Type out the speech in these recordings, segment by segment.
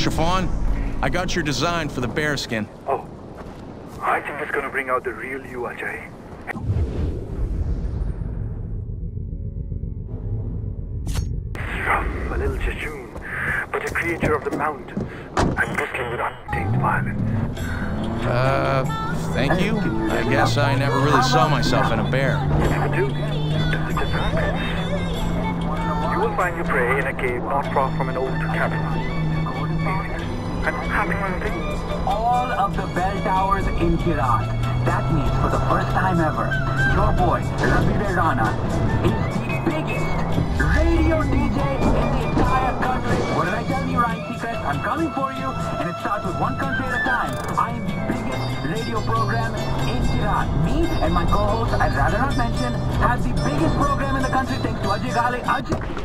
Chiffon, I got your design for the bearskin. Oh, I think it's gonna bring out the real you, Ajay. Rough, a little Jejun, but a creature of the mountains. I'm bristling with untamed violence. Uh, thank you. I guess I never really saw myself in a bear. You will find your prey in a cave not far from an old cabin all of the bell towers in Kirat. That means for the first time ever, your boy, Rabi Rana, is the biggest radio DJ in the entire country. What did I tell you, Ryan Seacrest? I'm coming for you, and it starts with one country at a time. I am the biggest radio program in Kirat. Me and my co-host, I'd rather not mention, have the biggest program in the country thanks to Ajay Gale. Ajay...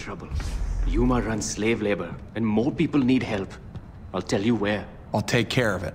trouble. Yuma runs slave labor, and more people need help. I'll tell you where. I'll take care of it.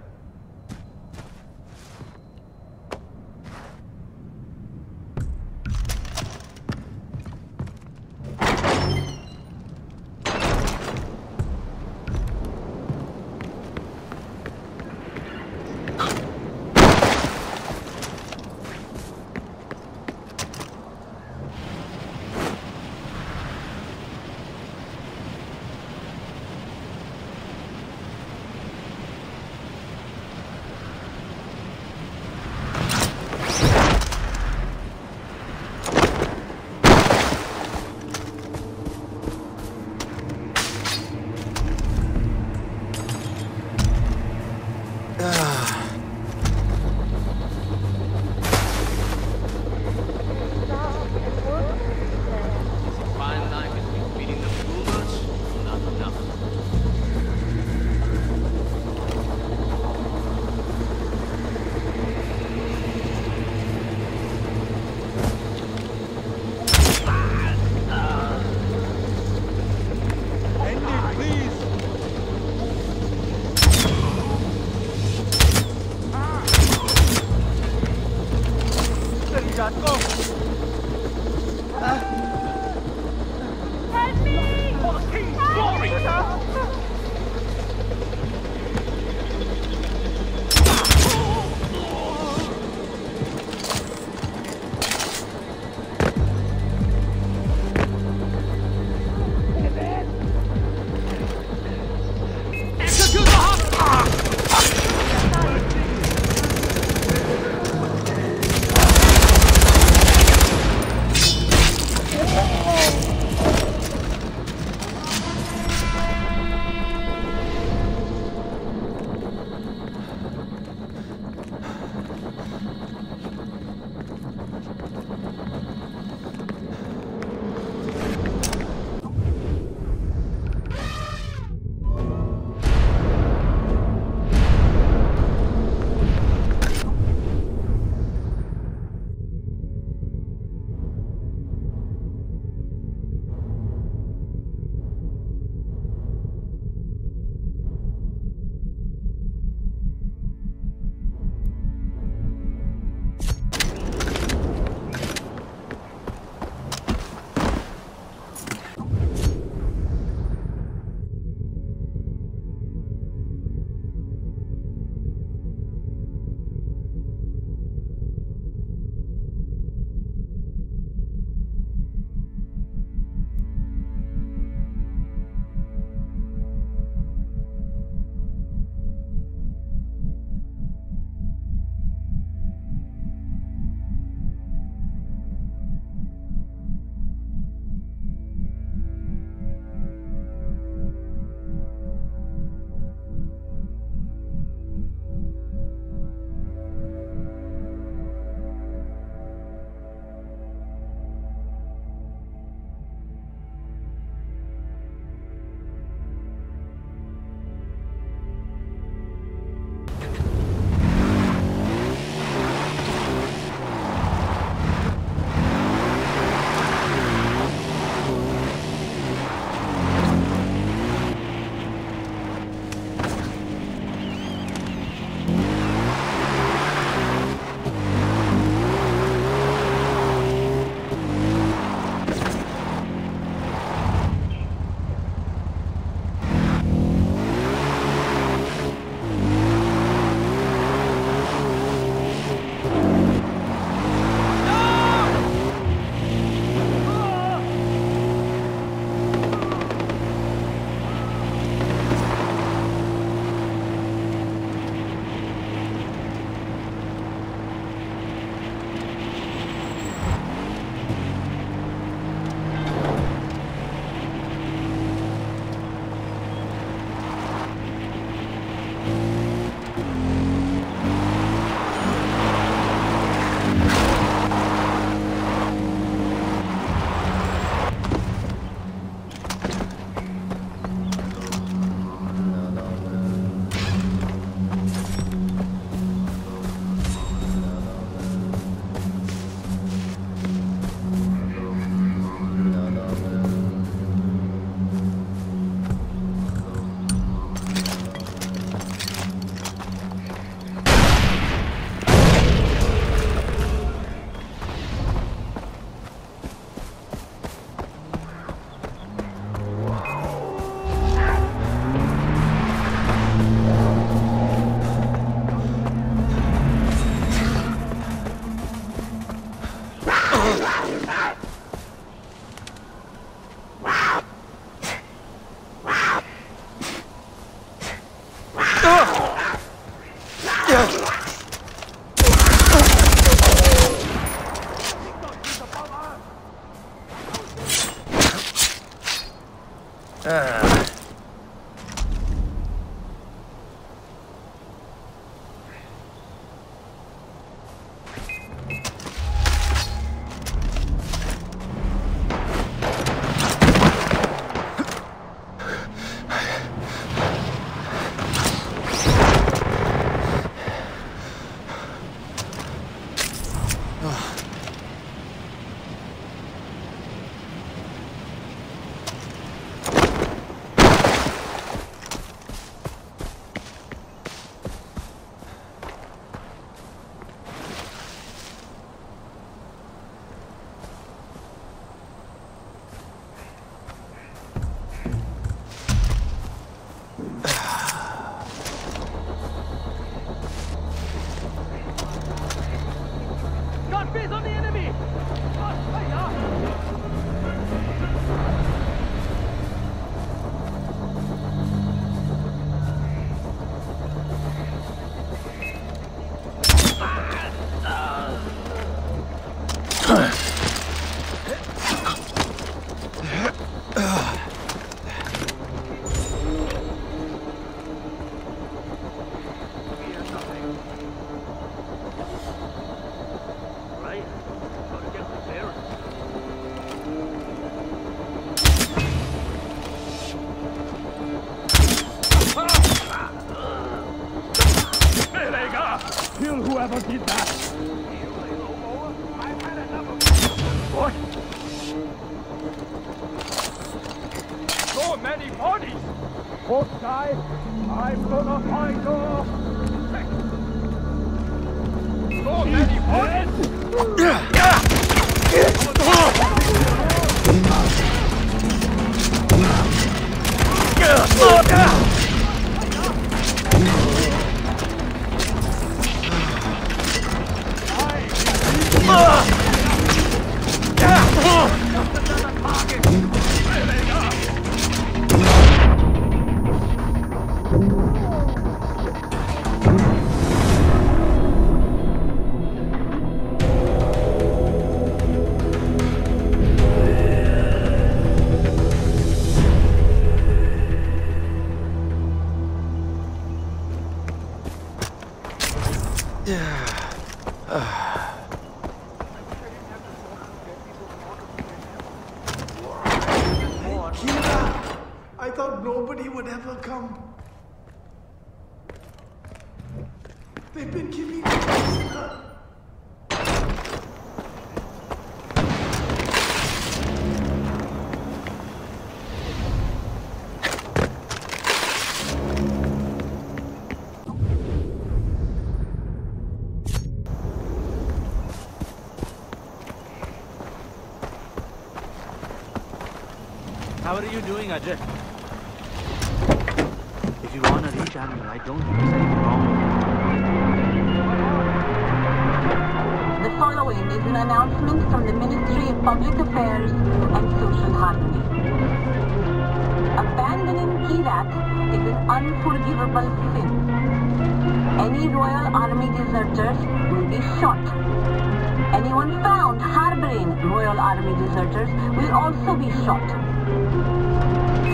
How are you doing, Ajay? If you wanna reach Admiral, I don't think there's anything wrong The following is an announcement from the Ministry of Public Affairs and Social Harmony. Abandoning Kirat is an unforgivable sin. Any Royal Army deserters will be shot. Anyone found harboring Royal Army deserters will also be shot.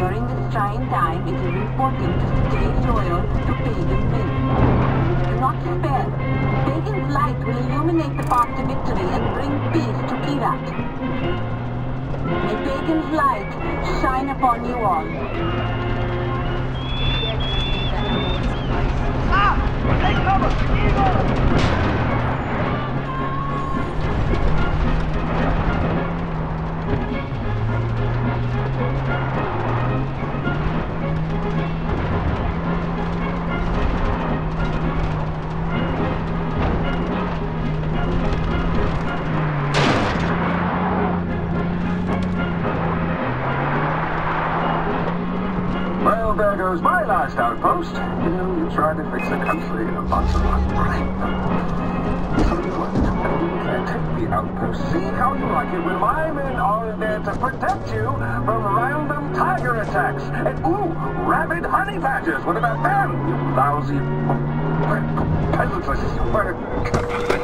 During this trying time, it is important to stay loyal to Pagan Min. Do not despair. Pagan's light will illuminate the path to victory and bring peace to Kirat. May Pagan's light shine upon you all. Well, there goes my last outpost. You know, you try to fix a country in a bunch of right. So you? You can't take the outpost. See how you like it when my men are there to protect you from random tiger attacks. And ooh, rabid honey badgers. What about them? You lousy peasant